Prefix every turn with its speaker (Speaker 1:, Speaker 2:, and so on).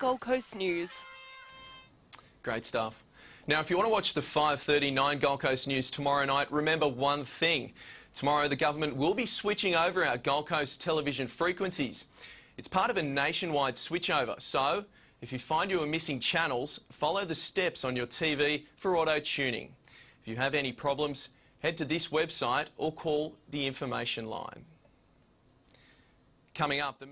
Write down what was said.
Speaker 1: Gold Coast News.
Speaker 2: Great stuff. Now, if you want to watch the 5.39 Gold Coast News tomorrow night, remember one thing. Tomorrow, the government will be switching over our Gold Coast television frequencies. It's part of a nationwide switchover, so if you find you are missing channels, follow the steps on your TV for auto tuning. If you have any problems, head to this website or call the information line. Coming up, the